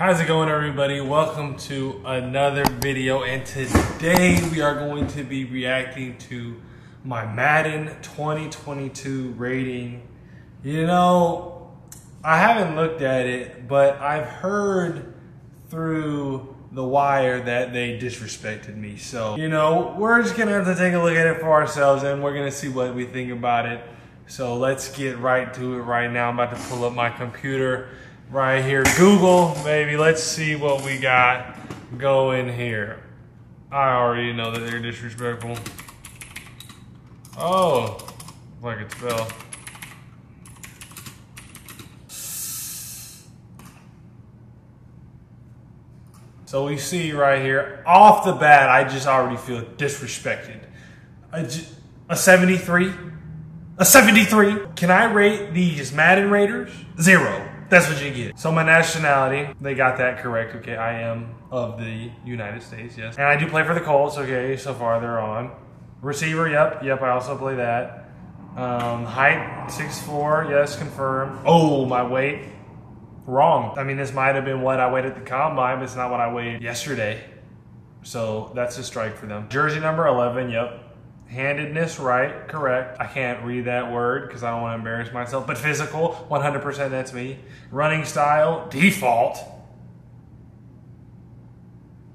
How's it going everybody? Welcome to another video and today we are going to be reacting to my Madden 2022 rating. You know, I haven't looked at it, but I've heard through the wire that they disrespected me. So, you know, we're just gonna have to take a look at it for ourselves and we're gonna see what we think about it. So let's get right to it right now. I'm about to pull up my computer right here. Google, baby. Let's see what we got going here. I already know that they're disrespectful. Oh, if I could spell. So we see right here, off the bat, I just already feel disrespected. A, a 73? A 73? Can I rate these Madden raters? Zero. That's what you get. So my nationality, they got that correct. Okay, I am of the United States, yes. And I do play for the Colts, okay, so far they're on. Receiver, yep, yep, I also play that. Um, height, 6'4", yes, confirmed. Oh, my weight, wrong. I mean, this might have been what I weighed at the combine, but it's not what I weighed yesterday. So that's a strike for them. Jersey number 11, yep. Handedness, right, correct. I can't read that word because I don't want to embarrass myself. But physical, 100% that's me. Running style, default.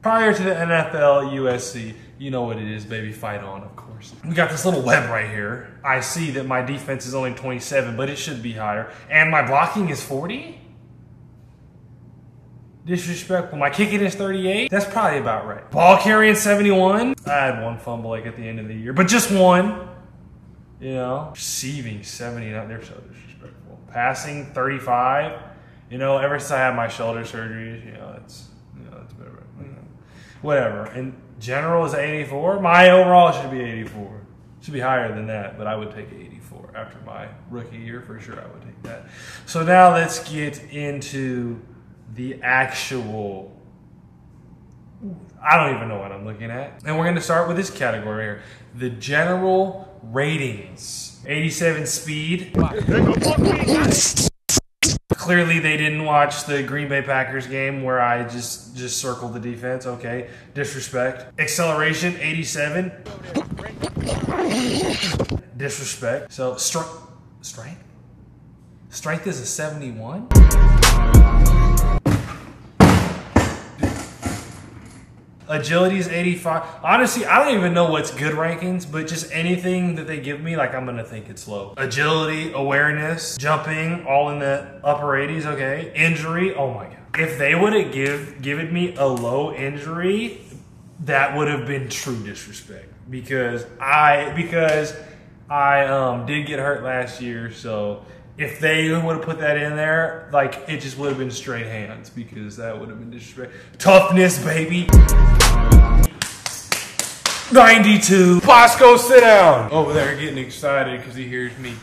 Prior to the NFL, USC, you know what it is, baby. Fight on, of course. We got this little web right here. I see that my defense is only 27, but it should be higher. And my blocking is 40? Disrespectful. My kicking is 38. That's probably about right. Ball carrying 71. I had one fumble like at the end of the year, but just one. You know, receiving 79. They're so disrespectful. Passing 35. You know, ever since I had my shoulder surgeries, you know, it's you know, it's been, you know, mm-hmm. whatever. And general is 84. My overall should be 84. Should be higher than that, but I would take 84 after my rookie year for sure. I would take that. So now let's get into the actual I don't even know what I'm looking at. And we're going to start with this category here. The general ratings. 87 speed. Clearly they didn't watch the Green Bay Packers game where I just just circled the defense. Okay. Disrespect. Acceleration 87. Disrespect. So strength strength strength is a 71. Agility is 85. Honestly, I don't even know what's good rankings, but just anything that they give me, like I'm gonna think it's low. Agility, awareness, jumping, all in the upper 80s, okay. Injury, oh my god. If they would have give given me a low injury, that would have been true disrespect. Because I because I um, did get hurt last year, so if they would have put that in there, like it just would have been straight hands because that would have been disrespect. Toughness, baby. 92. Bosco, sit down. Over there getting excited because he hears me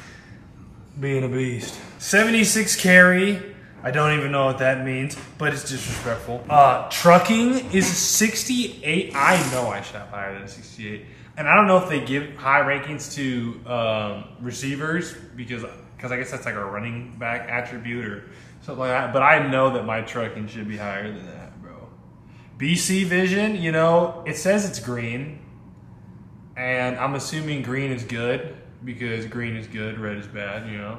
being a beast. 76 carry. I don't even know what that means, but it's disrespectful. Uh, trucking is 68. I know I shot higher than 68. And I don't know if they give high rankings to um, receivers because because I guess that's like a running back attribute or something like that. But I know that my trucking should be higher than that, bro. BC Vision, you know, it says it's green, and I'm assuming green is good because green is good, red is bad, you know.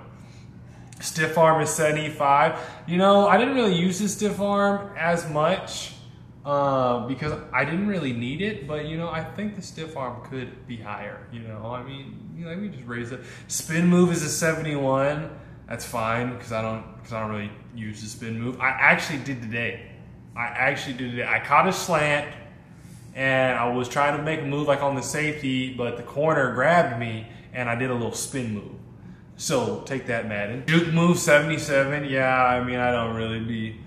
Stiff arm is 75. You know, I didn't really use the stiff arm as much uh, because I didn't really need it, but you know, I think the stiff arm could be higher. You know, I mean, you know, let me just raise it. Spin move is a 71. That's fine because I don't because I don't really use the spin move. I actually did today. I actually did today. I caught a slant and I was trying to make a move like on the safety, but the corner grabbed me and I did a little spin move. So take that, Madden. Juke move 77. Yeah, I mean, I don't really be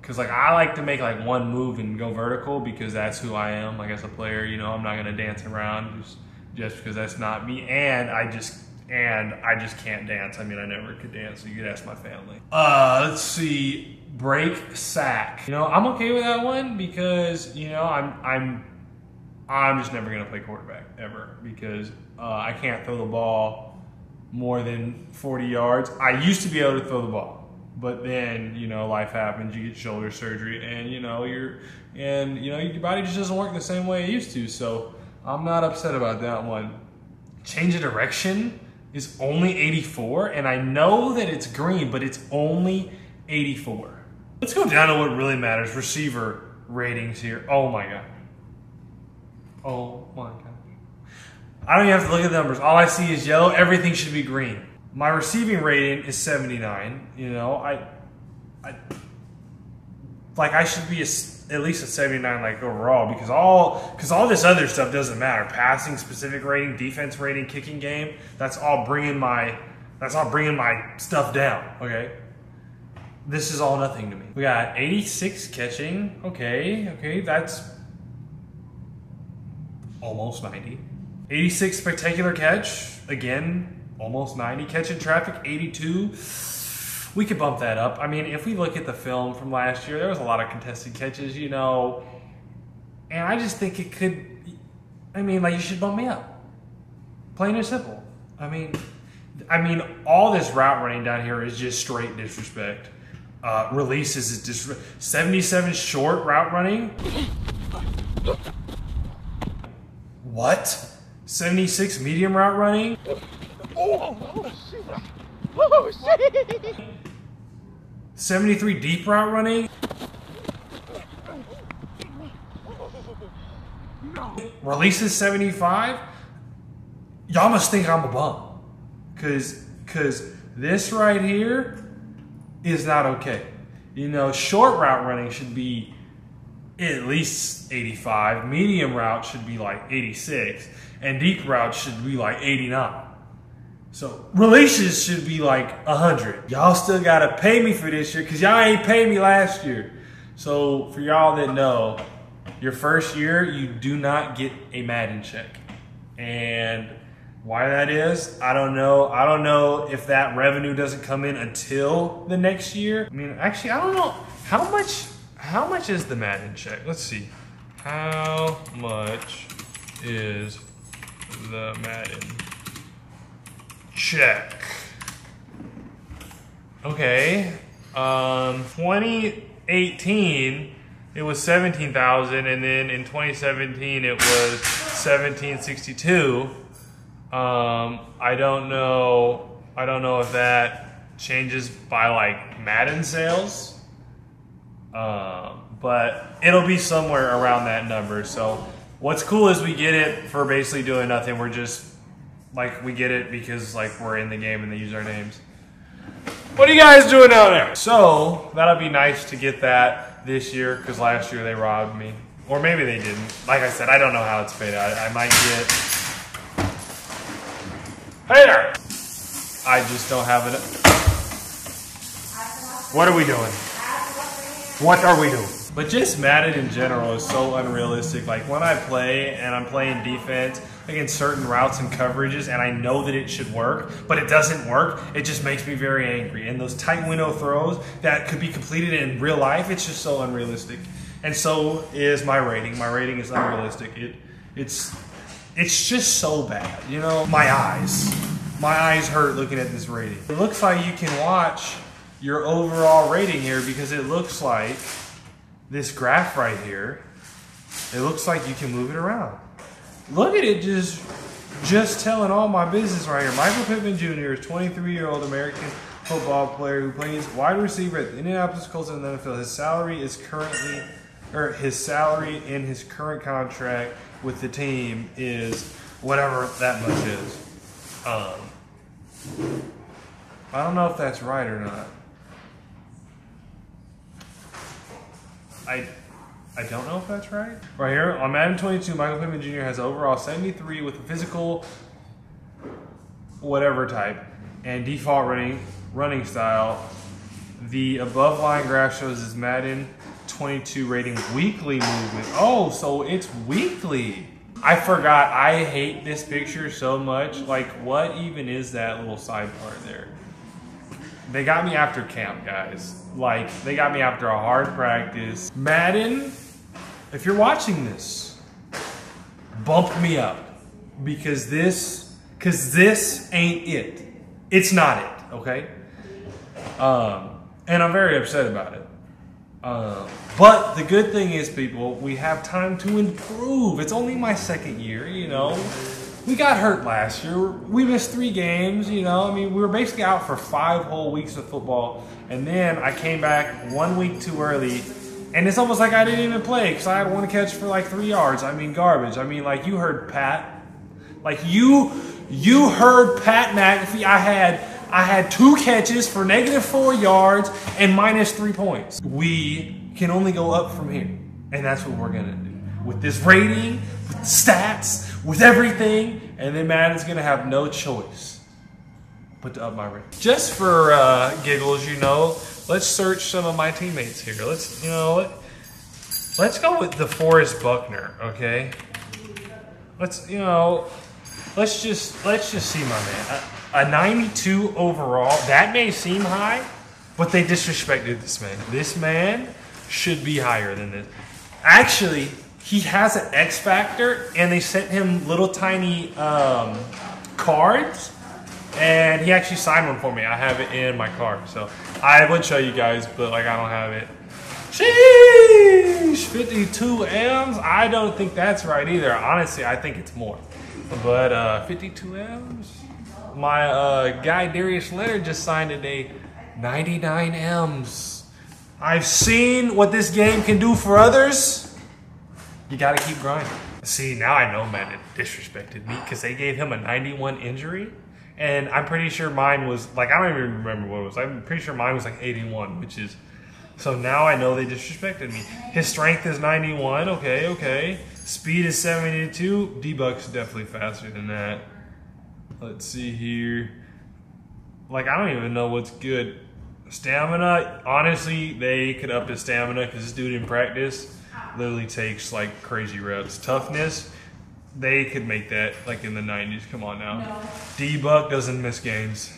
because like I like to make like one move and go vertical because that's who I am. Like as a player you know I'm not gonna dance around just just because that's not me. And I just and I just can't dance. I mean I never could dance. So you could ask my family. Uh let's see. Break sack. You know I'm okay with that one because you know I'm I'm I'm just never gonna play quarterback ever because uh, I can't throw the ball more than 40 yards. I used to be able to throw the ball But then, you know, life happens, you get shoulder surgery, and you know, you're, and you know, your body just doesn't work the same way it used to. So I'm not upset about that one. Change of direction is only 84, and I know that it's green, but it's only 84. Let's go down to what really matters receiver ratings here. Oh my God. Oh my God. I don't even have to look at the numbers. All I see is yellow. Everything should be green. My receiving rating is 79. You know, I, I like I should be a, at least a 79 like overall because all because all this other stuff doesn't matter. Passing specific rating, defense rating, kicking game. That's all bringing my that's all bringing my stuff down. Okay. This is all nothing to me. We got 86 catching. Okay, okay, that's almost 90. 86 spectacular catch. Again, almost 90. Catching traffic, 82. We could bump that up. I mean, if we look at the film from last year, there was a lot of contested catches, you know. And I just think it could, I mean, like, you should bump me up. Plain and simple. I mean, I mean, all this route running down here is just straight disrespect. Uh, releases is disrespect. 77 short route running. What? 76 medium route running? Oh, shit. Oh, shit. 73 deep route running? Releases 75? Y'all must think I'm a bum. Cause cause this right here is not okay. You know, short route running should be at least 85. Medium route should be like 86. And deep route should be like 89. So releases should be like a 100. Y'all still gotta pay me for this year because y'all ain't paid me last year. So for y'all that know, your first year, you do not get a Madden check. And why that is, I don't know. I don't know if that revenue doesn't come in until the next year. I mean, actually, I don't know how much how much is the Madden check? Let's see. How much is the Madden check? Okay. Um 2018 it was 17,000 and then in 2017 it was 1762. Um I don't know I don't know if that changes by like Madden sales. Um, but it'll be somewhere around that number. So what's cool is we get it for basically doing nothing. We're just like we get it because like we're in the game and they use our names. What are you guys doing down there? So that'll be nice to get that this year because last year they robbed me. Or maybe they didn't. Like I said, I don't know how it's paid out. I might get. Hey there! I just don't have it. What are we doing? What are we doing? But just Madden in general is so unrealistic. Like when I play and I'm playing defense against certain routes and coverages and I know that it should work, but it doesn't work, it just makes me very angry. And those tight window throws that could be completed in real life, it's just so unrealistic. And so is my rating. My rating is unrealistic. It it's it's just so bad. You know, my eyes. My eyes hurt looking at this rating. It looks like you can watch your overall rating here because it looks like this graph right here, it looks like you can move it around. Look at it just just telling all my business right here. Michael Pittman Jr. is 23-year-old American football player who plays wide receiver at the Indianapolis Colts in the NFL. His salary is currently or his salary in his current contract with the team is whatever that much is. Um, I don't know if that's right or not. I I don't know if that's right. Right here on Madden 22, Michael Pittman Jr. has overall 73 with a physical whatever type and default running running style. The above line graph shows his Madden 22 rating weekly movement. Oh, so it's weekly. I forgot. I hate this picture so much. Like, what even is that little side part there? They got me after camp, guys. Like, they got me after a hard practice. Madden, if you're watching this, bump me up because this, because this ain't it. It's not it, okay? Um, and I'm very upset about it. Uh, but the good thing is, people, we have time to improve. It's only my second year, you know. We got hurt last year. We missed three games, you know. I mean, we were basically out for five whole weeks of football. And then I came back one week too early. And it's almost like I didn't even play because I had one catch for like three yards. I mean, garbage. I mean, like you heard Pat. Like you, you heard Pat McAfee. I had I had two catches for negative four yards and minus three points. We can only go up from here. And that's what we're going to do. With this rating, with the stats, with everything. And then Madden's to have no choice but to up my rating. Just for uh, giggles, you know, let's search some of my teammates here. Let's, you know, let, let's go with DeForest Buckner, okay? Let's, you know, let's just, let's just see my man a 92 overall. That may seem high, but they disrespected this man. This man should be higher than this. Actually, he has an X factor, and they sent him little tiny um, cards, and he actually signed one for me. I have it in my car, so I would show you guys, but like I don't have it. Sheesh, 52 M's. I don't think that's right either. Honestly, I think it's more, but uh, 52 M's my uh, guy Darius Leonard just signed a 99 M's. I've seen what this game can do for others. You got to keep grinding. See, now I know man disrespected me because they gave him a 91 injury. And I'm pretty sure mine was like, I don't even remember what it was. I'm pretty sure mine was like 81, which is. So now I know they disrespected me. His strength is 91. Okay, okay. Speed is 72. D-Buck's definitely faster than that. Let's see here. Like, I don't even know what's good. Stamina, honestly, they could up his stamina because this dude in practice literally takes like crazy reps. Toughness, they could make that like in the 90s. Come on now. No. D Buck doesn't miss games.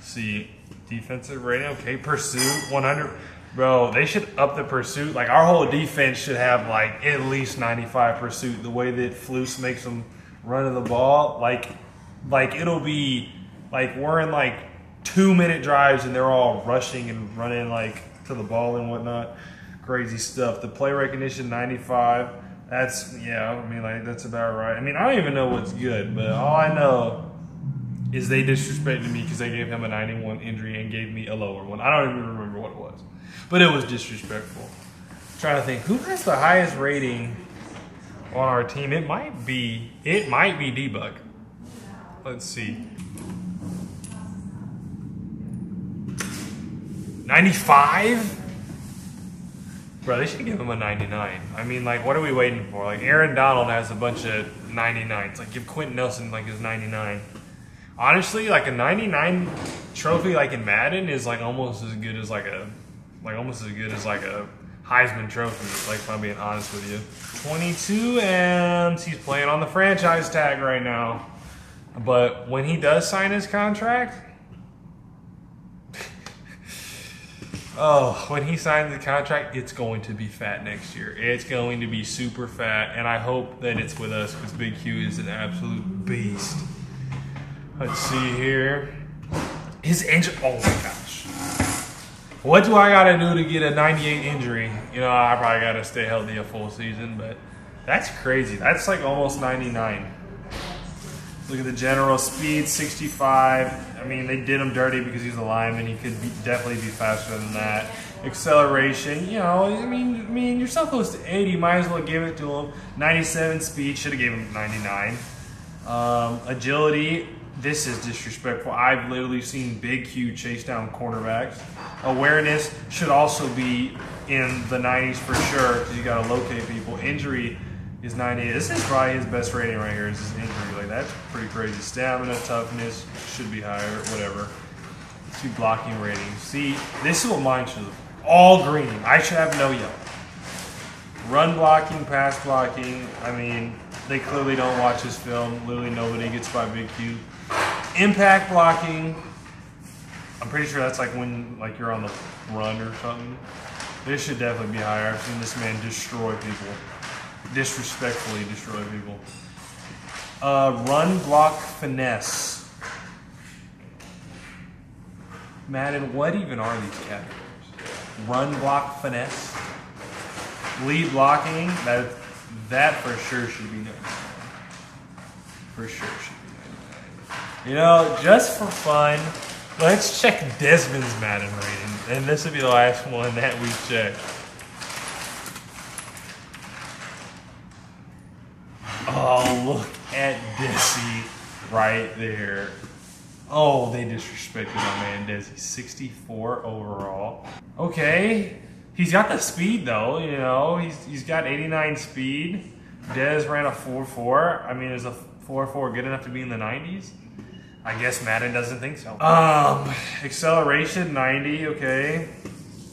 See, defensive rating, okay. Pursuit, 100. Bro, they should up the pursuit. Like, our whole defense should have like at least 95 pursuit. The way that Flus makes them run the ball, like, like it'll be like we're in like two minute drives and they're all rushing and running like to the ball and whatnot. Crazy stuff. The play recognition 95. That's yeah. I mean like that's about right. I mean I don't even know what's good, but all I know is they disrespected me because they gave him a 91 injury and gave me a lower one. I don't even remember what it was, but it was disrespectful. I'm trying to think who has the highest rating on our team. It might be it might be D-Buck. Let's see. 95? Bro, they should give him a 99. I mean, like, what are we waiting for? Like, Aaron Donald has a bunch of 99s. Like, give Quenton Nelson, like, his 99. Honestly, like, a 99 trophy, like, in Madden is, like, almost as good as, like, a, like, almost as good as, like, a Heisman trophy, like, if I'm being honest with you. 22, and he's playing on the franchise tag right now. But when he does sign his contract, oh, when he signs the contract, it's going to be fat next year. It's going to be super fat, and I hope that it's with us because Big Q is an absolute beast. Let's see here. His injury. Oh my gosh. What do I gotta do to get a 98 injury? You know, I probably gotta stay healthy a full season, but that's crazy. That's like almost 99. Look at the general speed, 65. I mean, they did him dirty because he's a lineman. He could be, definitely be faster than that. Acceleration, you know, I mean, I mean, you're so close to 80. Might as well give it to him. 97 speed, should have gave him 99. Um, agility, this is disrespectful. I've literally seen Big Q chase down cornerbacks. Awareness should also be in the 90s for sure because you got to locate people. Injury is 98. This is probably his best rating right here. Is his injury. Like that's pretty crazy. Stamina, toughness should be higher. Whatever. Two blocking ratings. See, this is what mine should. All green. I should have no yellow. Run blocking, pass blocking. I mean, they clearly don't watch his film. Literally nobody gets by Big Q. Impact blocking. I'm pretty sure that's like when like you're on the run or something. This should definitely be higher. I've seen this man destroy people disrespectfully destroy people. Uh, run, block, finesse. Madden, what even are these categories? Run block finesse, lead blocking. That that for sure should be 99. For sure should be 99. You know, just for fun, let's check Dezmon's Madden rating, and this will be the last one that we check. Oh, look at Desi right there. Oh, they disrespected my man Desi. 64 overall. Okay. He's got the speed though, you know. He's he's got 89 speed. Dez ran a 4-4. I mean, is a 4-4 good enough to be in the 90s? I guess Madden doesn't think so. Um, acceleration 90, okay.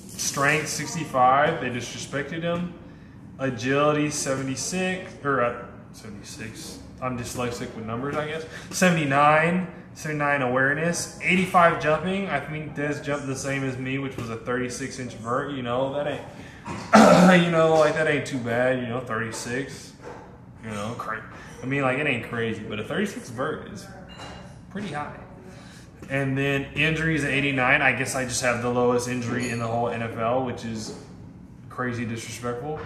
Strength 65. They disrespected him. Agility 76 or uh, 76. I'm dyslexic with numbers, I guess. 79, 79 awareness, 85 jumping. I think Des jumped the same as me, which was a 36 inch vert. You know that ain't, you know, like that ain't too bad. You know, 36. You know, cra- I mean, like it ain't crazy, but a 36 vert is pretty high. And then injuries at 89. I guess I just have the lowest injury in the whole NFL, which is crazy disrespectful.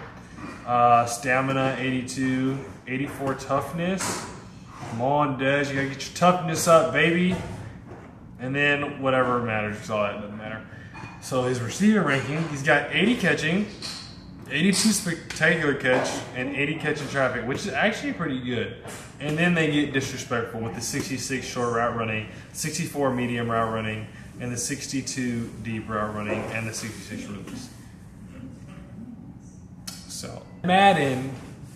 Uh, stamina 82, 84 toughness. Come on, Des, you gotta get your toughness up, baby. And then whatever matters, because all that doesn't matter. So his receiver ranking, he's got 80 catching, 82 spectacular catch, and 80 catch in traffic, which is actually pretty good. And then they get disrespectful with the 66 short route running, 64 medium route running, and the 62 deep route running, and the 66 release. So Madden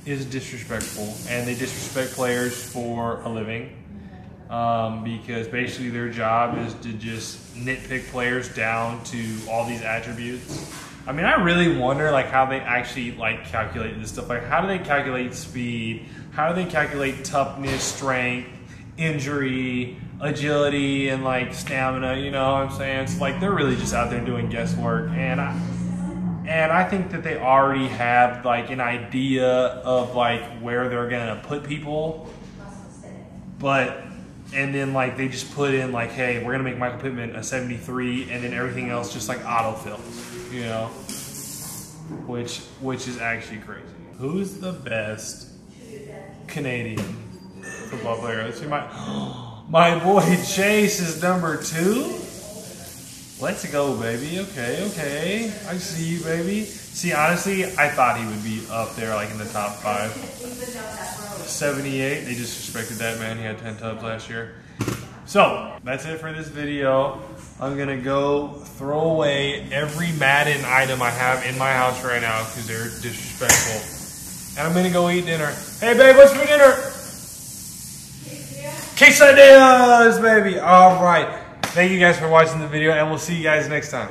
is disrespectful, and they disrespect players for a living. Um, because basically their job is to just nitpick players down to all these attributes. I mean, I really wonder like how they actually like calculate this stuff. Like, how do they calculate speed? How do they calculate toughness, strength, injury, agility, and like stamina? You know what I'm saying? It's like they're really just out there doing guesswork, and I, and I think that they already have like an idea of like where they're gonna put people, but and then like they just put in like, hey, we're gonna make Michael Pittman a 73, and then everything else just like autofill, you know, which which is actually crazy. Who's the best Canadian football player? Let's see, my my boy Chase is number two. Let's go, baby. Okay, okay. I see you, baby. See, honestly, I thought he would be up there, like in the top five. 78. They disrespected that man. He had 10 tubs last year. So, that's it for this video. I'm going to go throw away every Madden item I have in my house right now because they're disrespectful. And I'm going to go eat dinner. Hey, babe, what's for dinner? Quesadillas, baby. All right. Thank you guys for watching the video, and we'll see you guys next time.